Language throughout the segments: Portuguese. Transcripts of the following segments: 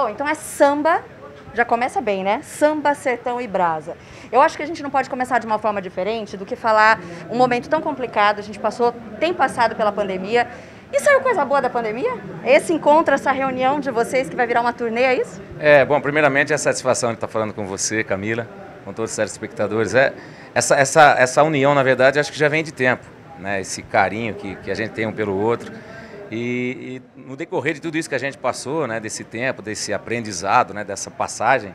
Bom, então é samba, já começa bem, né? Samba, sertão e brasa. Eu acho que a gente não pode começar de uma forma diferente do que falar um momento tão complicado. A gente passou, tem passado pela pandemia. E saiu coisa boa da pandemia? Esse encontro, essa reunião de vocês que vai virar uma turnê, é isso? É, bom, primeiramente é a satisfação de estar falando com você, Camila, com todos os telespectadores. É, essa, essa, essa união, na verdade, acho que já vem de tempo, né? Esse carinho que, que a gente tem um pelo outro. E, e, no decorrer de tudo isso que a gente passou, né, desse tempo, desse aprendizado, né, dessa passagem,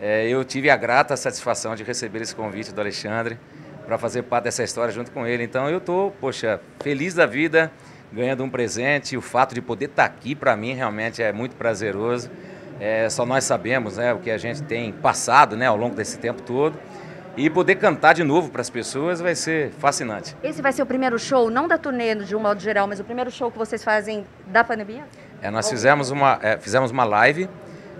é, eu tive a grata satisfação de receber esse convite do Alexandre para fazer parte dessa história junto com ele. Então eu estou, poxa, feliz da vida, ganhando um presente. O fato de poder estar tá aqui, para mim, realmente é muito prazeroso. É, só nós sabemos né, o que a gente tem passado né, ao longo desse tempo todo. E poder cantar de novo para as pessoas vai ser fascinante. Esse vai ser o primeiro show, não da turnê de um modo geral, mas o primeiro show que vocês fazem da pandemia? É, nós fizemos uma, é, fizemos uma live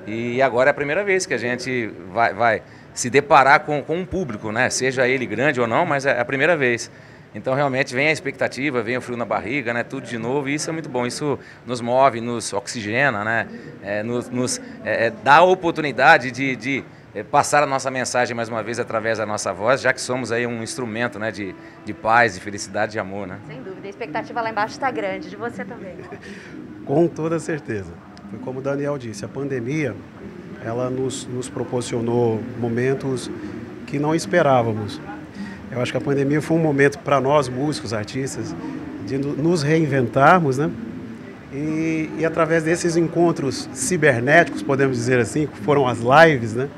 e agora é a primeira vez que a gente vai, vai se deparar com, com um público, né? seja ele grande ou não, mas é a primeira vez. Então realmente vem a expectativa, vem o frio na barriga, né? Tudo de novo e isso é muito bom. Isso nos move, nos oxigena, né? É, nos, nos é, é dá a oportunidade de, de passar a nossa mensagem mais uma vez através da nossa voz, já que somos aí um instrumento né, de, de paz, de felicidade, de amor. Né? Sem dúvida, a expectativa lá embaixo está grande, de você também. Com toda certeza. Foi como o Daniel disse, a pandemia ela nos, nos proporcionou momentos que não esperávamos. Eu acho que a pandemia foi um momento para nós, músicos, artistas, de nos reinventarmos, né? E, e, através desses encontros cibernéticos, podemos dizer assim, que foram as lives, né?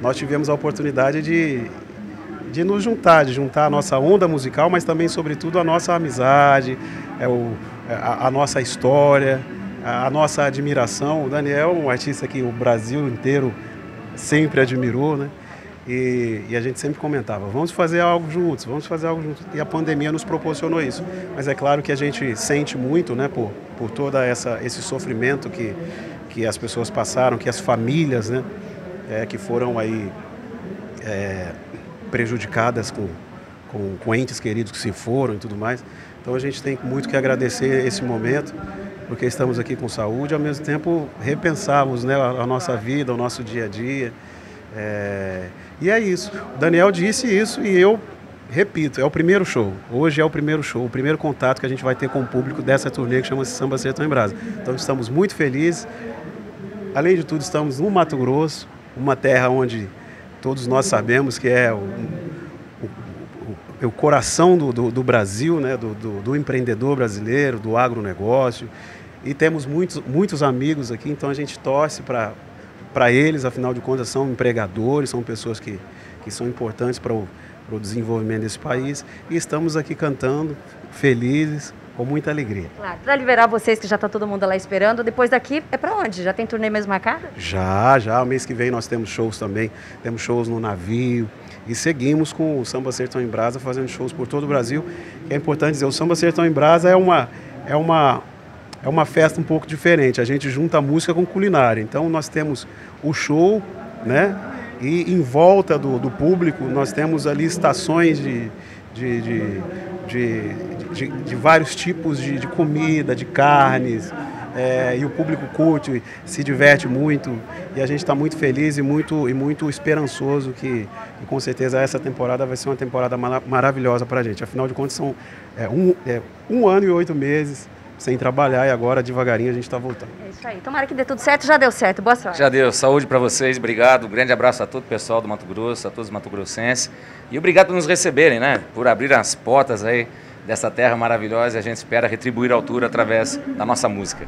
Nós tivemos a oportunidade de, de nos juntar, de juntar a nossa onda musical, mas também, sobretudo, a nossa amizade, é o, a, a nossa história, a, a, nossa admiração. O Daniel, um artista que o Brasil inteiro sempre admirou, né? E, e, a gente sempre comentava, vamos fazer algo juntos, vamos fazer algo juntos. E a pandemia nos proporcionou isso. Mas é claro que a gente sente muito, né, por, por todo esse sofrimento que, que as pessoas passaram, que as famílias, né, é, que foram aí é, prejudicadas com, com, com entes queridos que se foram e tudo mais. Então a gente tem muito que agradecer esse momento, porque estamos aqui com saúde, ao mesmo tempo repensarmos né, a, a nossa vida, o nosso dia a dia. É, e é isso. O Daniel disse isso e eu repito, é o primeiro show. Hoje é o primeiro show, o primeiro contato que a gente vai ter com o público dessa turnê que chama-se Samba Sertão em Brasa. Então estamos muito felizes. Além de tudo, estamos no Mato Grosso, uma terra onde todos nós sabemos que é o, o, o, coração do, do, do, Brasil, né? Do, do, do, empreendedor brasileiro, do agronegócio. E temos muitos, muitos amigos aqui, então a gente torce para eles, afinal de contas, são empregadores, são pessoas que, que são importantes para o, para o desenvolvimento desse país. E estamos aqui cantando, felizes, com muita alegria. Claro, para liberar vocês, que já está todo mundo lá esperando, depois daqui é para onde? Já tem turnê mesmo marcada? Já, já. O mês que vem nós temos shows também. Temos shows no navio e seguimos com o Samba Sertão em Brasa fazendo shows por todo o Brasil. É importante dizer, o Samba Sertão em Brasa é uma, é uma, é uma festa um pouco diferente. A gente junta a música com culinária. Então nós temos o show, né? E em volta do, do público nós temos ali estações de, de, de, de de, de vários tipos de, de, comida, de carnes. É, e o público curte, se diverte muito e a gente está muito feliz e muito, e muito esperançoso que, que, com certeza essa temporada vai ser uma temporada maravilhosa para a gente. Afinal de contas, são é, um, é, um ano e oito meses sem trabalhar e agora devagarinho a gente está voltando. É isso aí. Tomara que dê tudo certo. Já deu certo. Boa sorte. Já deu. Saúde para vocês. Obrigado. Um grande abraço a todo o pessoal do Mato Grosso, a todos os mato-grossenses. E obrigado por nos receberem, né? Por abrir as portas aí dessa terra maravilhosa e a gente espera retribuir a altura através da nossa música.